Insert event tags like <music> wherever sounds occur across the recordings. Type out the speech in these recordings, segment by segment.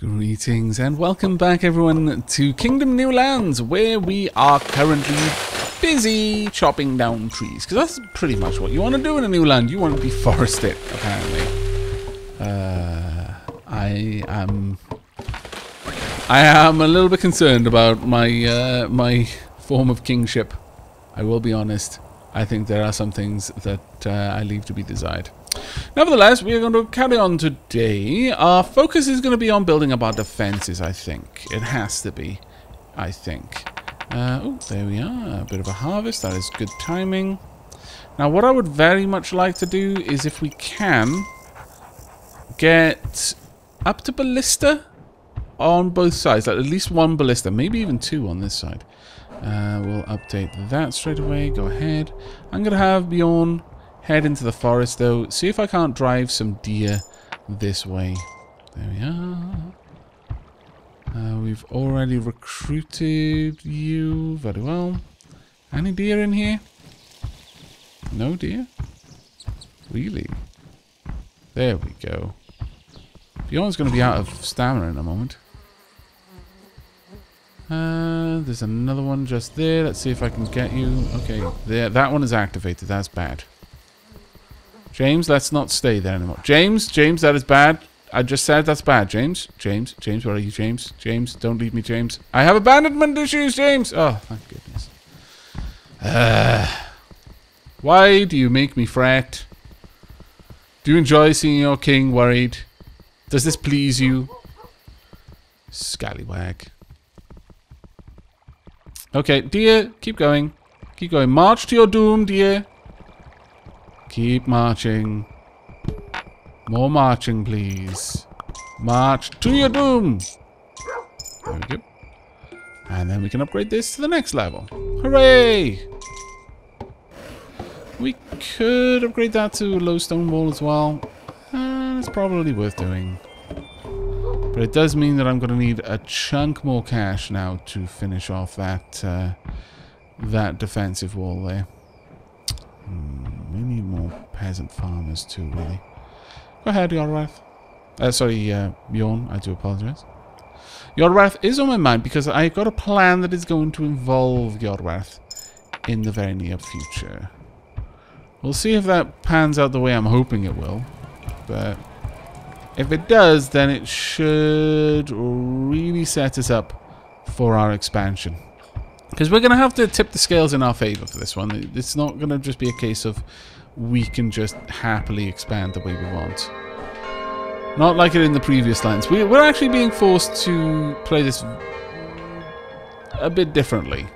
Greetings and welcome back everyone to Kingdom New Lands where we are currently busy chopping down trees because that's pretty much what you want to do in a new land. You want to deforest it apparently. Uh, I am I am a little bit concerned about my uh, my form of kingship. I will be honest. I think there are some things that uh, I leave to be desired. Nevertheless, we are going to carry on today. Our focus is going to be on building up our defenses, I think. It has to be, I think. Uh, oh, there we are. A bit of a harvest. That is good timing. Now, what I would very much like to do is, if we can, get up to ballista on both sides. Like at least one ballista, maybe even two on this side. Uh, we'll update that straight away. Go ahead. I'm going to have Bjorn Head into the forest, though. See if I can't drive some deer this way. There we are. Uh, we've already recruited you. Very well. Any deer in here? No deer? Really? There we go. Bjorn's going to be out of stamina in a moment. Uh, there's another one just there. Let's see if I can get you. Okay, there. That one is activated. That's bad. James, let's not stay there anymore. James, James, that is bad. I just said that's bad. James, James, James, where are you, James? James, don't leave me, James. I have abandonment issues, James. Oh, thank goodness. Uh, why do you make me fret? Do you enjoy seeing your king worried? Does this please you? Scallywag. Okay, dear, keep going. Keep going. March to your doom, dear. Keep marching. More marching, please. March to your doom. There we go. And then we can upgrade this to the next level. Hooray! We could upgrade that to low stone wall as well. And it's probably worth doing. But it does mean that I'm going to need a chunk more cash now to finish off that uh, that defensive wall there. Peasant farmers too, really. Go ahead, Yorwrath. Uh, sorry, uh, Bjorn, I do apologize. Yorwrath is on my mind because I've got a plan that is going to involve Yorwrath in the very near future. We'll see if that pans out the way I'm hoping it will. But if it does, then it should really set us up for our expansion. Because we're going to have to tip the scales in our favor for this one. It's not going to just be a case of we can just happily expand the way we want. Not like it in the previous lines. We, we're actually being forced to play this a bit differently.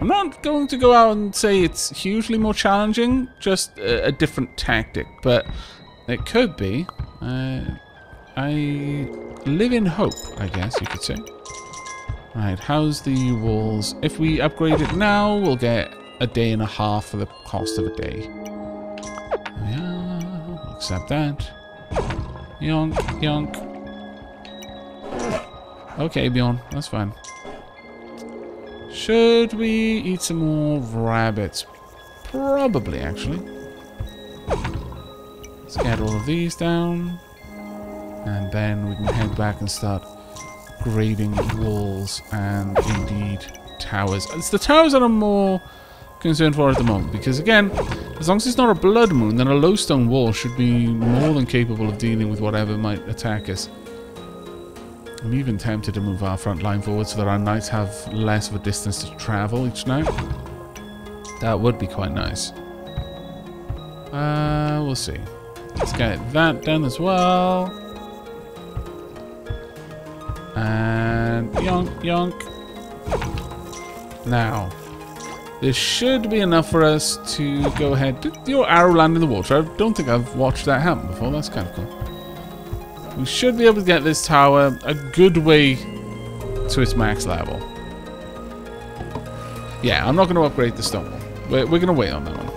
I'm not going to go out and say it's hugely more challenging, just a, a different tactic, but it could be. Uh, I live in hope, I guess you could say. Right, how's the walls? If we upgrade it now, we'll get a day and a half for the cost of a day. Accept that. Yonk, yonk. Okay, Bjorn, that's fine. Should we eat some more rabbits? Probably, actually. Let's get all of these down. And then we can head back and start grading walls and indeed towers. It's the towers that I'm more concerned for at the moment because again, as long as it's not a blood moon, then a low stone wall should be more than capable of dealing with whatever might attack us. I'm even tempted to move our front line forward so that our knights have less of a distance to travel each night. That would be quite nice. Uh, we'll see. Let's get that done as well. And yonk, yonk. Now, this should be enough for us to go ahead. Did your arrow land in the water? I don't think I've watched that happen before. That's kind of cool. We should be able to get this tower a good way to its max level. Yeah, I'm not going to upgrade the stone wall. We're, we're going to wait on that one.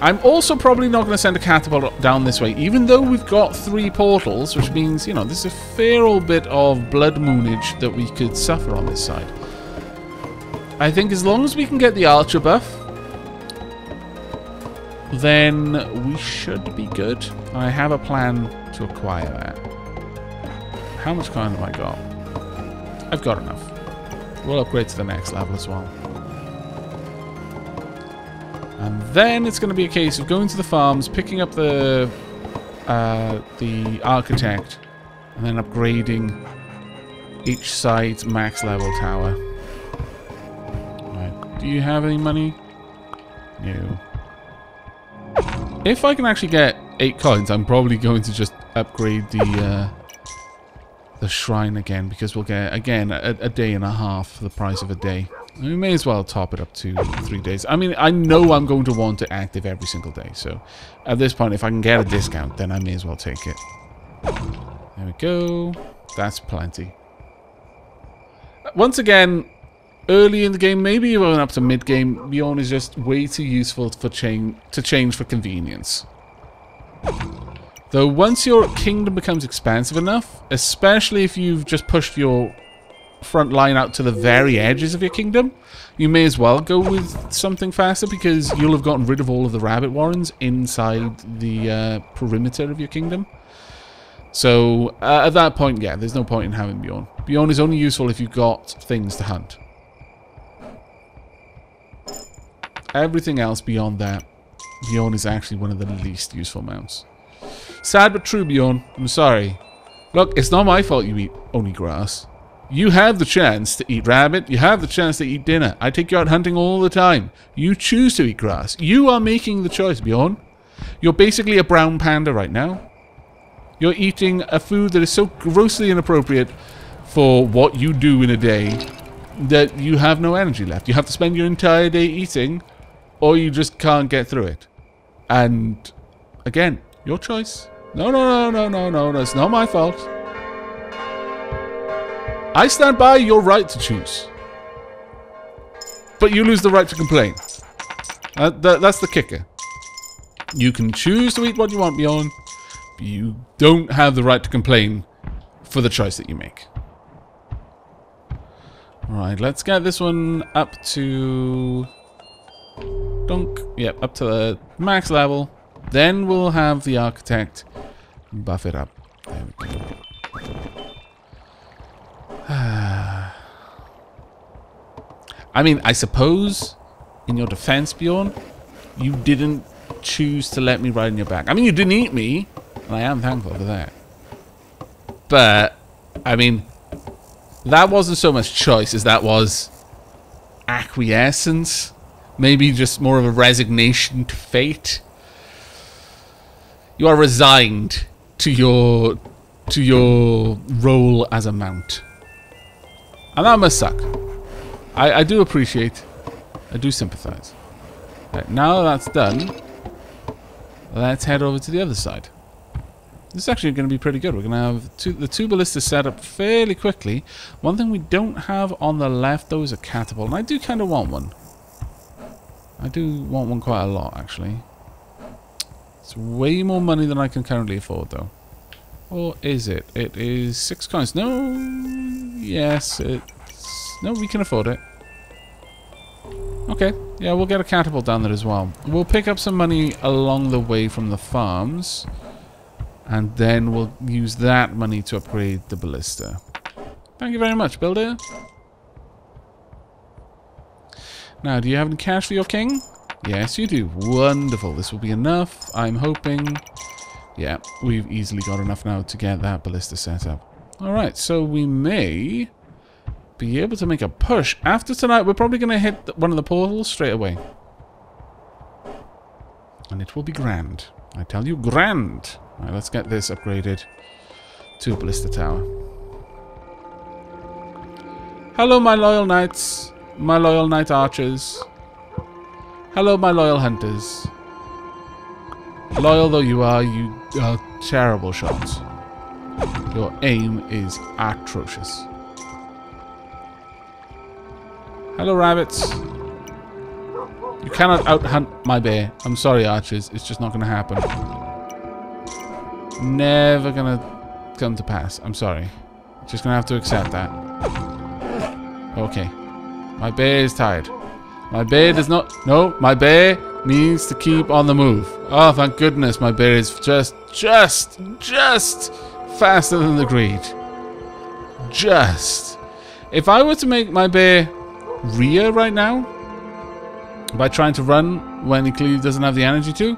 I'm also probably not going to send a catapult down this way, even though we've got three portals, which means, you know, there's a fair old bit of blood moonage that we could suffer on this side. I think as long as we can get the archer buff, then we should be good. I have a plan to acquire that. How much coin have I got? I've got enough. We'll upgrade to the next level as well. And then it's going to be a case of going to the farms, picking up the uh, the architect, and then upgrading each side's max level tower. Do you have any money? No. If I can actually get eight coins, I'm probably going to just upgrade the uh, the shrine again because we'll get again a, a day and a half for the price of a day. We may as well top it up to three days. I mean, I know I'm going to want it active every single day, so at this point, if I can get a discount, then I may as well take it. There we go. That's plenty. Once again, early in the game, maybe even up to mid-game, Bjorn is just way too useful for change to change for convenience. Though once your kingdom becomes expansive enough, especially if you've just pushed your front line out to the very edges of your kingdom, you may as well go with something faster because you'll have gotten rid of all of the rabbit warrens inside the uh, perimeter of your kingdom. So uh, at that point, yeah, there's no point in having Bjorn. Bjorn is only useful if you've got things to hunt. Everything else beyond that, Bjorn is actually one of the least useful mounts. Sad but true, Bjorn. I'm sorry. Look, it's not my fault you eat only grass. You have the chance to eat rabbit. You have the chance to eat dinner. I take you out hunting all the time. You choose to eat grass. You are making the choice, Bjorn. You're basically a brown panda right now. You're eating a food that is so grossly inappropriate for what you do in a day that you have no energy left. You have to spend your entire day eating or you just can't get through it. And again, your choice. No, no, no, no, no, no, no. It's not my fault. I stand by your right to choose. But you lose the right to complain. Uh, th that's the kicker. You can choose to eat what you want, Bjorn. But you don't have the right to complain for the choice that you make. Alright, let's get this one up to... Dunk. Yep, up to the max level. Then we'll have the architect buff it up. There we go. <sighs> I mean, I suppose, in your defense, Bjorn, you didn't choose to let me ride on your back. I mean, you didn't eat me, and I am thankful for that. But, I mean, that wasn't so much choice as that was acquiescence. Maybe just more of a resignation to fate. You are resigned to your to your role as a mount. And that must suck. I, I do appreciate, I do sympathize. Right, now that's done, let's head over to the other side. This is actually going to be pretty good. We're going to have two, the two ballistas set up fairly quickly. One thing we don't have on the left, though, is a catapult. And I do kind of want one. I do want one quite a lot, actually. It's way more money than I can currently afford, though. Or is it? It is six coins. No. Yes, it's... No, we can afford it. Okay. Yeah, we'll get a catapult down there as well. We'll pick up some money along the way from the farms. And then we'll use that money to upgrade the ballista. Thank you very much, builder. Now, do you have any cash for your king? Yes, you do. Wonderful. This will be enough, I'm hoping. Yeah, we've easily got enough now to get that ballista set up. Alright, so we may be able to make a push. After tonight, we're probably going to hit one of the portals straight away. And it will be grand. I tell you, grand. Alright, let's get this upgraded to a ballista tower. Hello, my loyal knights. My loyal knight archers. Hello, my loyal hunters. Loyal though you are, you are terrible shots. Your aim is atrocious. Hello, rabbits. You cannot out-hunt my bear. I'm sorry, archers. It's just not going to happen. Never going to come to pass. I'm sorry. Just going to have to accept that. Okay. My bear is tired. My bear does not... No, my bear needs to keep on the move. Oh, thank goodness my bear is just, just, just faster than the greed. Just. If I were to make my bear rear right now, by trying to run when he clearly doesn't have the energy to,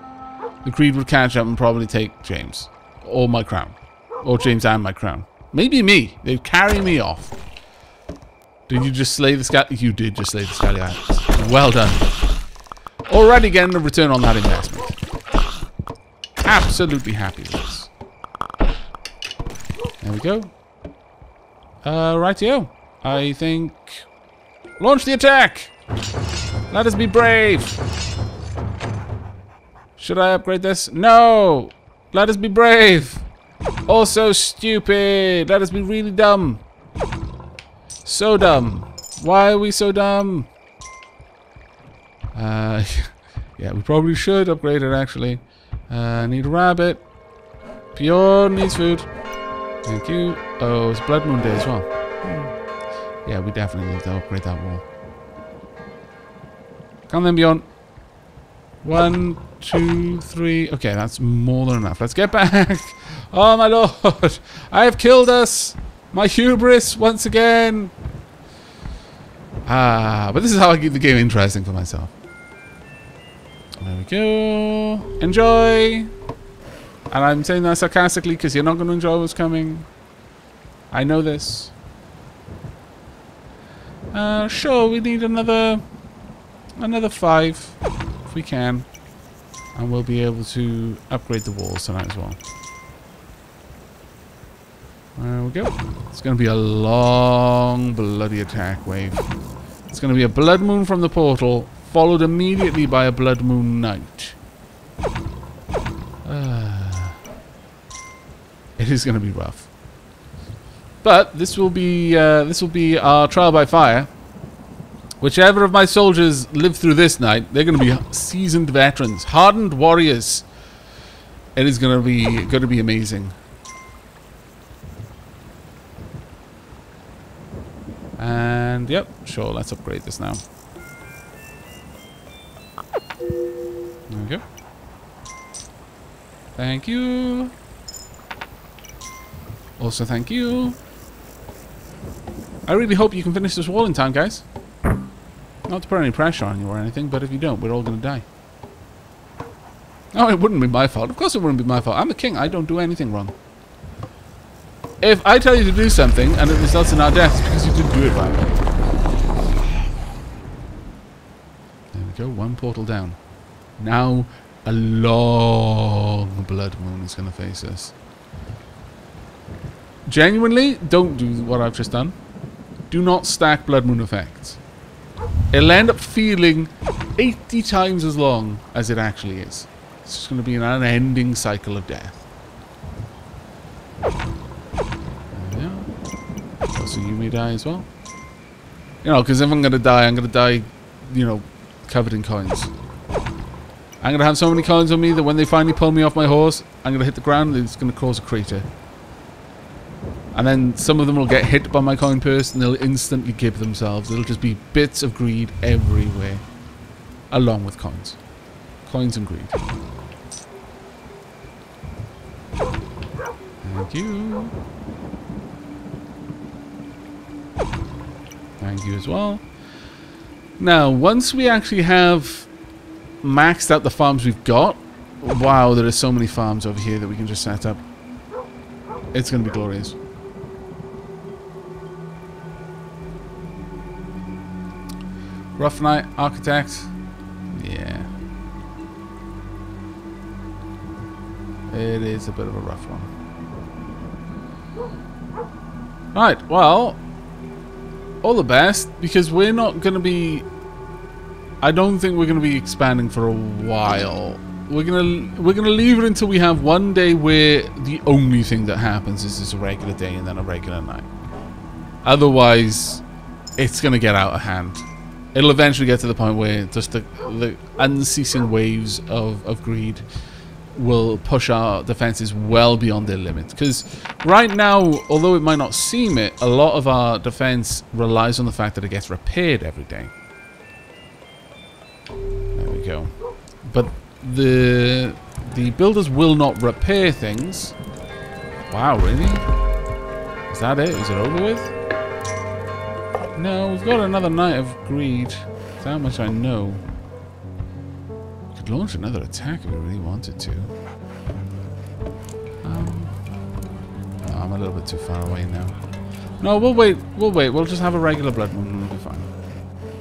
the Greed would catch up and probably take James. Or my crown. Or James and my crown. Maybe me. They'd carry me off. Did you just slay the scat? You did just slay the Scallions. Well done. Already getting a return on that investment. Absolutely happy with this. There we go. Uh, rightio. I think... Launch the attack! Let us be brave! Should I upgrade this? No! Let us be brave! Also stupid! Let us be really dumb! So dumb! Why are we so dumb? Uh, <laughs> yeah, we probably should upgrade it actually. Uh, need a rabbit. Pure needs food. Thank you. Oh, it's Blood Moon Day as well. Hmm. Yeah, we definitely need to upgrade that wall. Come then, Bjorn. One, two, three. Okay, that's more than enough. Let's get <laughs> back. Oh, my lord. I have killed us. My hubris once again. Ah, but this is how I keep the game interesting for myself. There we go. Enjoy. And I'm saying that sarcastically because you're not going to enjoy what's coming. I know this. Uh, sure, we need another another five if we can. And we'll be able to upgrade the walls tonight as well. There we go. It's going to be a long bloody attack wave. It's going to be a blood moon from the portal, followed immediately by a blood moon night. Uh, it is going to be rough. But this will be uh, this will be our trial by fire. Whichever of my soldiers live through this night, they're going to be seasoned veterans, hardened warriors. It is going to be going to be amazing. And yep, sure, let's upgrade this now. Go. Thank you. Also, thank you. I really hope you can finish this wall in time, guys. Not to put any pressure on you or anything, but if you don't, we're all going to die. Oh, it wouldn't be my fault. Of course it wouldn't be my fault. I'm the king. I don't do anything wrong. If I tell you to do something and it results in our death, it's because you didn't do it right. There we One portal down. Now a long blood moon is going to face us. Genuinely, don't do what I've just done. Do not stack blood moon effects. It'll end up feeling 80 times as long as it actually is. It's just going to be an unending cycle of death. Yeah. So you may die as well. You know, because if I'm going to die, I'm going to die, you know, covered in coins. I'm going to have so many coins on me that when they finally pull me off my horse, I'm going to hit the ground and it's going to cause a crater. And then some of them will get hit by my coin purse and they'll instantly give themselves. It'll just be bits of greed everywhere. Along with coins. Coins and greed. Thank you. Thank you as well. Now, once we actually have maxed out the farms we've got, wow, there are so many farms over here that we can just set up. It's going to be glorious. Rough Night Architect. Yeah. It is a bit of a rough one. Right, well, all the best, because we're not going to be... I don't think we're going to be expanding for a while. We're gonna we're gonna leave it until we have one day where the only thing that happens is this a regular day and then a regular night. Otherwise, it's gonna get out of hand it'll eventually get to the point where just the, the unceasing waves of, of greed will push our defenses well beyond their limits. Because right now, although it might not seem it, a lot of our defense relies on the fact that it gets repaired every day. There we go. But the the builders will not repair things. Wow, really? Is that it? Is it over with? No, we've got another night of Greed. That much I know. Could launch another attack if we really wanted to. Um, I'm a little bit too far away now. No, we'll wait. We'll wait. We'll just have a regular Blood Moon and we'll be fine.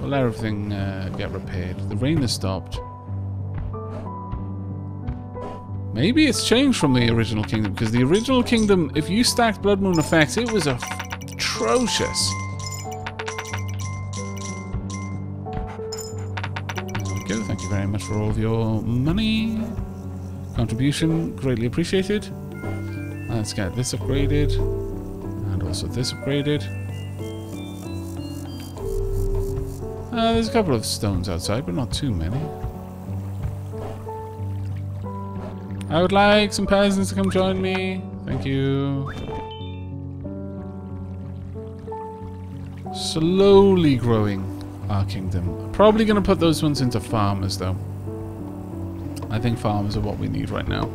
We'll let everything uh, get repaired. The rain has stopped. Maybe it's changed from the original kingdom, because the original kingdom, if you stacked Blood Moon effects, it was atrocious. You very much for all of your money. Contribution, greatly appreciated. Let's get this upgraded. And also this upgraded. Uh, there's a couple of stones outside, but not too many. I would like some peasants to come join me. Thank you. Slowly growing our kingdom. Probably going to put those ones into farmers, though. I think farmers are what we need right now.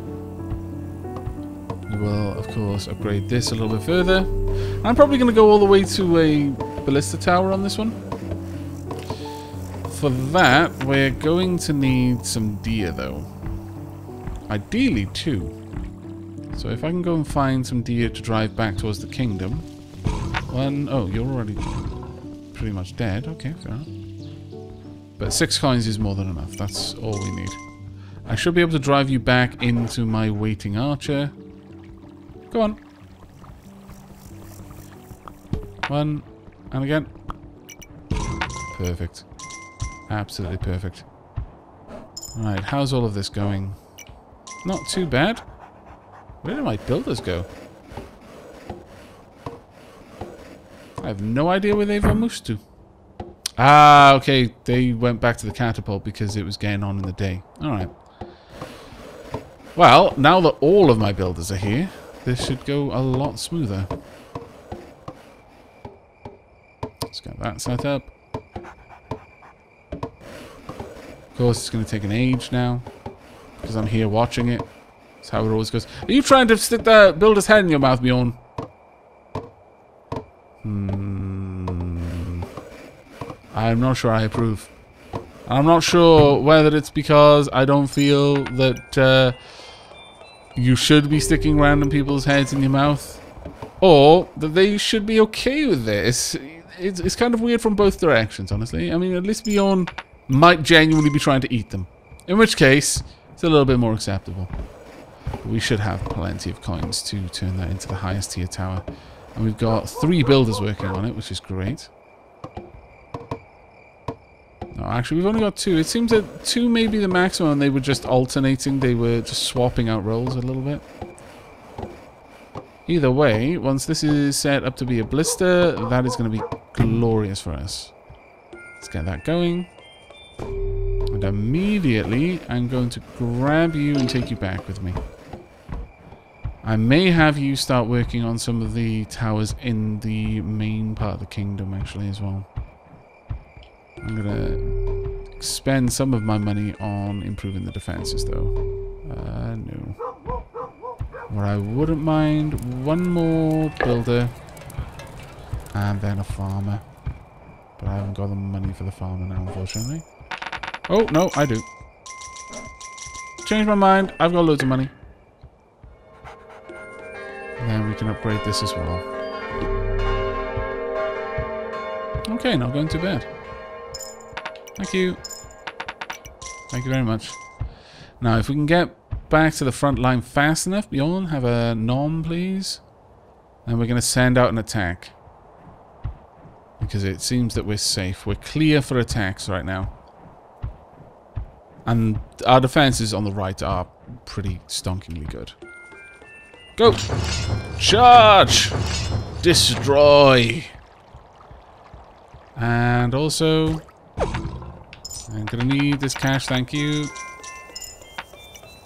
We will, of course, upgrade this a little bit further. I'm probably going to go all the way to a ballista tower on this one. For that, we're going to need some deer, though. Ideally, two. So if I can go and find some deer to drive back towards the kingdom. One, oh, you're already pretty much dead. Okay, fair enough. But six coins is more than enough. That's all we need. I should be able to drive you back into my waiting archer. Go on. One, and again. Perfect. Absolutely perfect. Alright, how's all of this going? Not too bad. Where did my builders go? I have no idea where they've all moved to. Ah, okay. They went back to the catapult because it was getting on in the day. Alright. Well, now that all of my builders are here, this should go a lot smoother. Let's get that set up. Of course, it's going to take an age now because I'm here watching it. That's how it always goes. Are you trying to stick that builder's head in your mouth, Bjorn? Hmm. I'm not sure I approve. I'm not sure whether it's because I don't feel that uh, you should be sticking random people's heads in your mouth, or that they should be okay with this. It's, it's kind of weird from both directions, honestly. I mean, at least Bjorn might genuinely be trying to eat them. In which case, it's a little bit more acceptable. But we should have plenty of coins to turn that into the highest tier tower. And we've got three builders working on it, which is great. No, actually, we've only got two. It seems that two may be the maximum, they were just alternating. They were just swapping out roles a little bit. Either way, once this is set up to be a ballista, that is going to be glorious for us. Let's get that going. And immediately, I'm going to grab you and take you back with me. I may have you start working on some of the towers in the main part of the kingdom, actually, as well. I'm to spend some of my money on improving the defenses, though. Uh, no. Where I wouldn't mind one more builder and then a farmer. But I haven't got the money for the farmer now, unfortunately. Oh, no, I do. Change my mind. I've got loads of money. And then we can upgrade this as well. Okay, not going too bad. Thank you. Thank you very much. Now, if we can get back to the front line fast enough, Bjorn, have a nom, please. Then we're going to send out an attack. Because it seems that we're safe. We're clear for attacks right now. And our defenses on the right are pretty stonkingly good. Go! Charge! Destroy! And also... I'm gonna need this cash, thank you.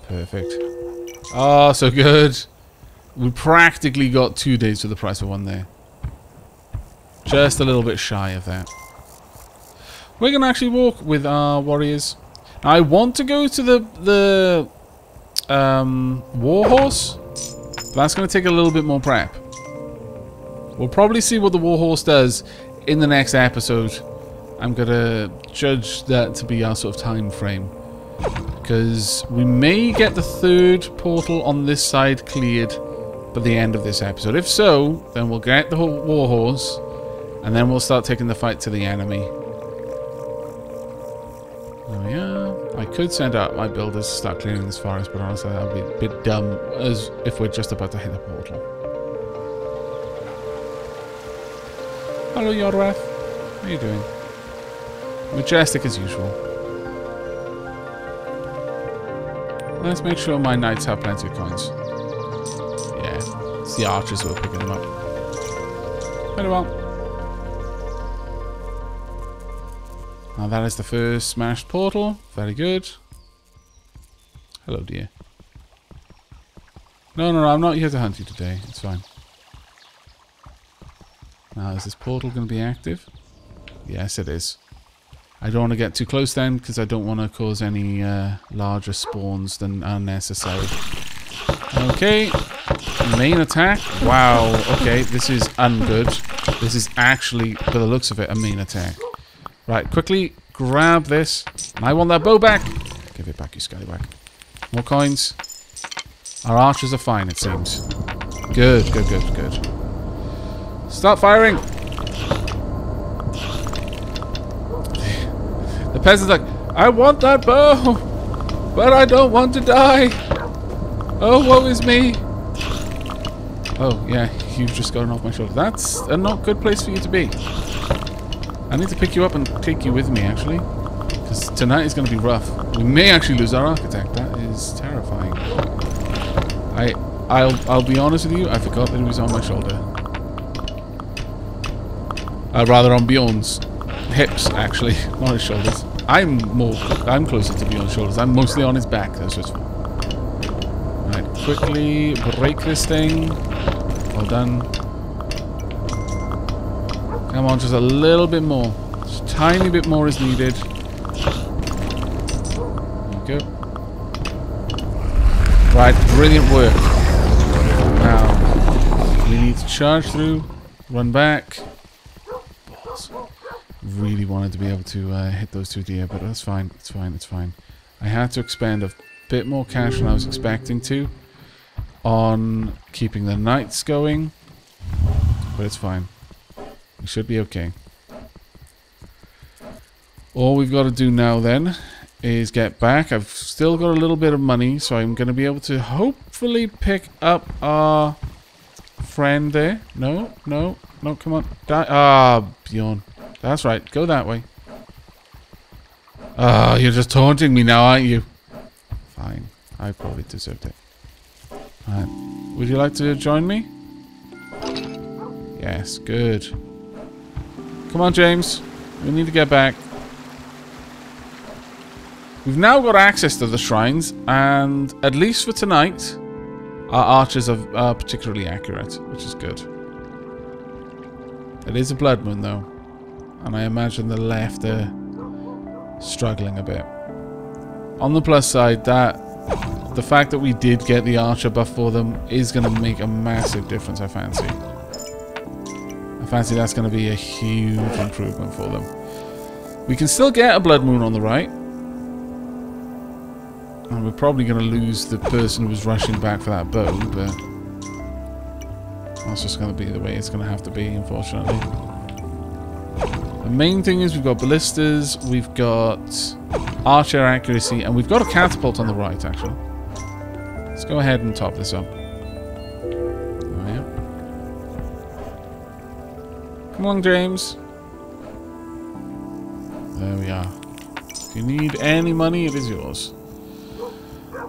Perfect. Oh, so good. We practically got two days for the price of one there. Just a little bit shy of that. We're gonna actually walk with our warriors Now, I want to go to the the um, Warhorse. That's going to take a little bit more prep. We'll probably see what the Warhorse does in the next episode, I'm going to judge that to be our sort of time frame. Because we may get the third portal on this side cleared by the end of this episode. If so, then we'll get the whole warhorse, and then we'll start taking the fight to the enemy. Oh yeah, I could send out my builders to start clearing this forest, but honestly that would be a bit dumb as if we're just about to hit the portal. Hello Yorwrath, how are you doing? Majestic as usual. Let's make sure my knights have plenty of coins. Yeah, it's the archers who are picking them up. Very well. Now that is the first smashed portal. Very good. Hello, dear. No, no, no, I'm not here to hunt you today. It's fine. Now, is this portal going to be active? Yes, it is. I don't want to get too close then, because I don't want to cause any uh, larger spawns than unnecessary. Okay. Main attack. Wow. Okay, this is ungood. This is actually, by the looks of it, a main attack. Right, quickly grab this. I want that bow back. Give it back, you scallywag. More coins. Our archers are fine, it seems. Good, good, good, good. Start firing! The peasant's like, I want that bow, but I don't want to die. Oh, woe is me. Oh, yeah, you've just gotten off my shoulder. That's a not good place for you to be. I need to pick you up and take you with me, actually. Because tonight is going to be rough. We may actually lose our architect. That is terrifying. I, I'll, I'll be honest with you. I forgot that he was on my shoulder. Uh, rather on Bjorn's hips, actually, <laughs> not his shoulders. I'm more, I'm closer to Bjorn's shoulders. I'm mostly on his back. That's just. Right, quickly break this thing. Well done. Come on, just a little bit more. Just a tiny bit more is needed. There you go. Right, brilliant work. Now, we need to charge through, run back. Really wanted to be able to uh, hit those two deer, but that's fine. It's fine. It's fine. I had to expend a bit more cash than I was expecting to on keeping the knights going, but it's fine. We should be okay. All we've got to do now then is get back. I've still got a little bit of money, so I'm going to be able to hopefully pick up our friend there. No, no, no, come on. Ah, Bjorn. That's right. Go that way. Ah, you're just taunting me now, aren't you? Fine. I probably deserved it. Right. Would you like to join me? Yes, good. Come on, James. We need to get back. We've now got access to the shrines, and at least for tonight, our archers are, are particularly accurate, which is good. It is a blood moon, though, and I imagine the left are struggling a bit. On the plus side, that the fact that we did get the archer buff for them is going to make a massive difference, I fancy. I fancy that's going to be a huge improvement for them. We can still get a blood moon on the right. And we're probably going to lose the person who was rushing back for that bow, but... That's just going to be the way it's going to have to be, unfortunately. The main thing is we've got ballistas, we've got archer accuracy, and we've got a catapult on the right, actually. Let's go ahead and top this up. Oh, yeah. Come on, James. There we are. If you need any money, it is yours.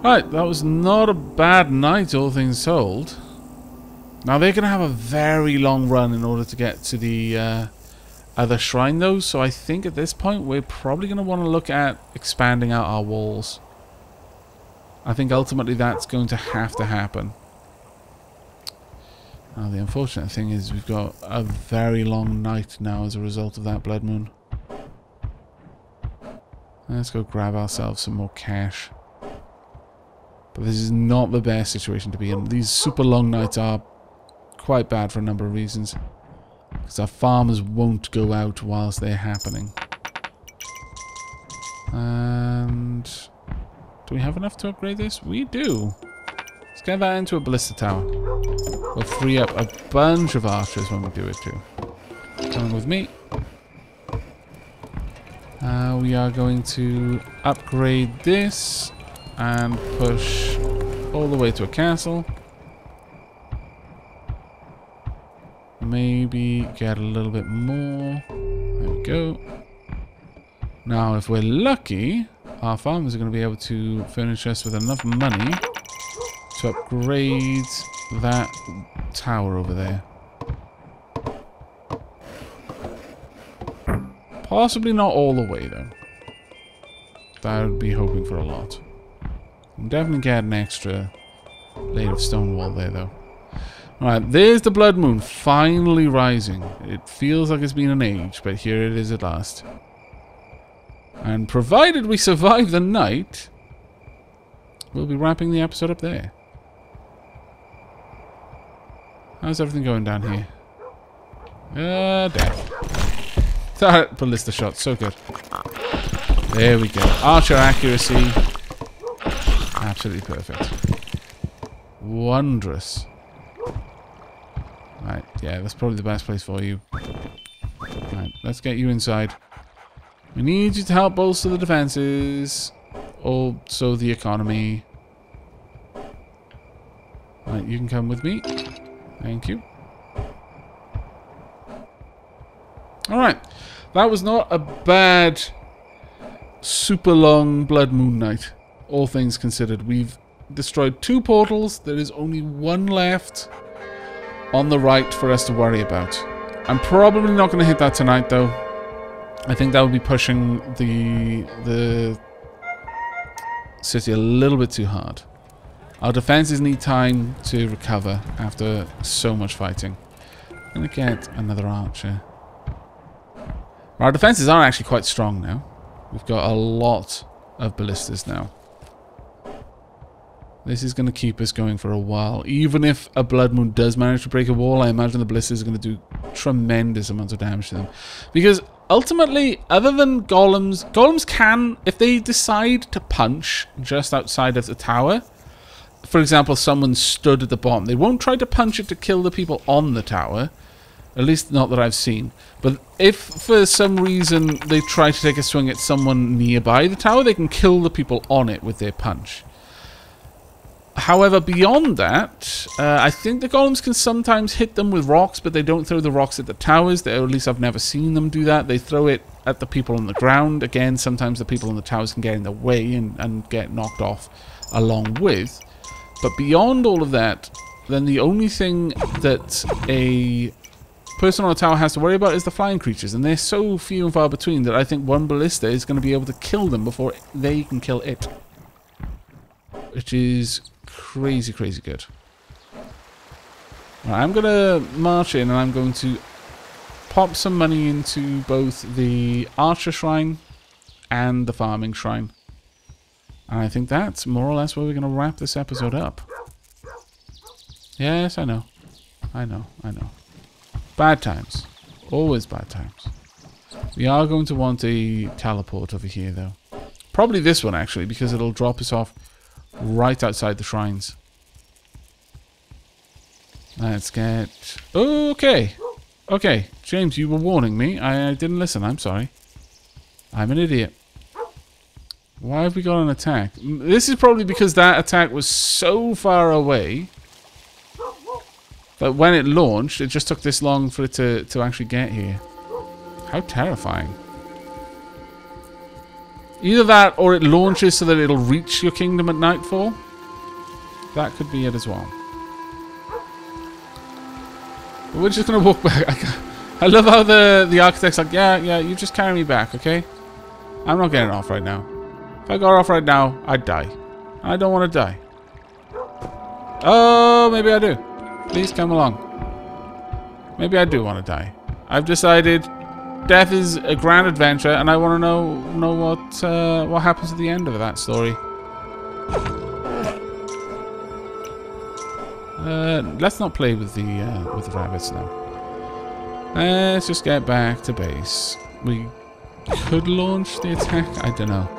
Right, that was not a bad night, all things told. Now, they're going to have a very long run in order to get to the uh, other shrine, though. So I think at this point, we're probably going to want to look at expanding out our walls. I think ultimately that's going to have to happen. Now, the unfortunate thing is we've got a very long night now as a result of that blood moon. Let's go grab ourselves some more cash. But this is not the best situation to be in. These super long nights are quite bad for a number of reasons. Because our farmers won't go out whilst they're happening. And... Do we have enough to upgrade this? We do. Let's get that into a ballista tower. We'll free up a bunch of archers when we do it too. Coming with me. Uh, we are going to upgrade this and push all the way to a castle. Maybe get a little bit more. There we go. Now, if we're lucky, our farmers are going to be able to furnish us with enough money to upgrade that tower over there. Possibly not all the way, though. That would be hoping for a lot. definitely get an extra layer of stone wall there, though. Alright, there's the blood moon finally rising. It feels like it's been an age, but here it is at last. And provided we survive the night, we'll be wrapping the episode up there. How's everything going down here? Uh, death. That <laughs> ballista shot, so good. There we go. Archer accuracy. Absolutely perfect. Wondrous. Yeah, that's probably the best place for you. Right, let's get you inside. We need you to help bolster the defenses. Also the economy. Right, you can come with me. Thank you. Alright. That was not a bad, super long Blood Moon Night. All things considered. We've destroyed two portals. There is only one left on the right for us to worry about. I'm probably not going to hit that tonight, though. I think that would be pushing the the city a little bit too hard. Our defenses need time to recover after so much fighting. I'm going to get another archer. Our defenses are actually quite strong now. We've got a lot of ballistas now. This is going to keep us going for a while. Even if a Blood Moon does manage to break a wall, I imagine the ballistas are going to do tremendous amounts of damage to them. Because ultimately, other than golems, golems can, if they decide to punch just outside of the tower, for example, someone stood at the bottom. They won't try to punch it to kill the people on the tower. At least not that I've seen. But if for some reason they try to take a swing at someone nearby the tower, they can kill the people on it with their punch. However, beyond that, uh, I think the golems can sometimes hit them with rocks, but they don't throw the rocks at the towers. They, at least I've never seen them do that. They throw it at the people on the ground. Again, sometimes the people on the towers can get in the way and, and get knocked off along with. But beyond all of that, then the only thing that a person on a tower has to worry about is the flying creatures. And they're so few and far between that I think one ballista is going to be able to kill them before they can kill it. Which is crazy, crazy good. Right, I'm going to march in and I'm going to pop some money into both the Archer Shrine and the Farming Shrine. And I think that's more or less where we're going to wrap this episode up. Yes, I know. I know, I know. Bad times. Always bad times. We are going to want a teleport over here, though. Probably this one, actually, because it'll drop us off right outside the shrines. Let's get... Okay. Okay. James, you were warning me. I, I didn't listen. I'm sorry. I'm an idiot. Why have we got an attack? This is probably because that attack was so far away that when it launched, it just took this long for it to, to actually get here. How terrifying. Either that or it launches so that it'll reach your kingdom at nightfall. That could be it as well. But we're just going to walk <laughs> back. I, love how the, the architect's like, yeah, yeah, you just carry me back, okay? I'm not getting off right now. If I got off right now, I'd die. I don't want to die. Oh, maybe I do. Please come along. Maybe I do want to die. I've decided death is a grand adventure, and I want to know know what uh, what happens at the end of that story. Uh, let's not play with the uh, with the rabbits now. Let's just get back to base. We could launch the attack. I don't know.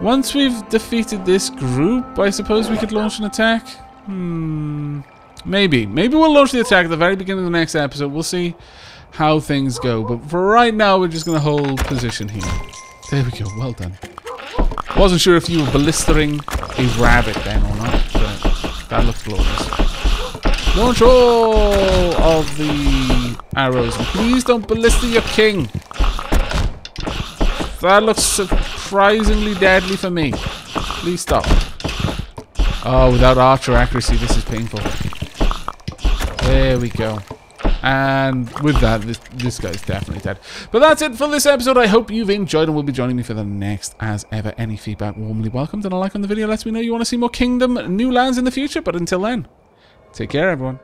Once we've defeated this group, I suppose we could launch an attack. Hmm. Maybe. Maybe we'll launch the attack at the very beginning of the next episode. We'll see how things go. But for right now, we're just going to hold position here. There we go. Well done. Wasn't sure if you were blistering a rabbit then or not. But that looks glorious. Launch all of the arrows. Please don't blister your king. That looks surprisingly deadly for me. Please stop. Oh, without archer accuracy, this is painful. There we go. And with that, this, this guy's definitely dead. But that's it for this episode. I hope you've enjoyed and will be joining me for the next. As ever, any feedback warmly welcomed. And a like on the video lets me know you want to see more Kingdom New Lands in the future. But until then, take care, everyone.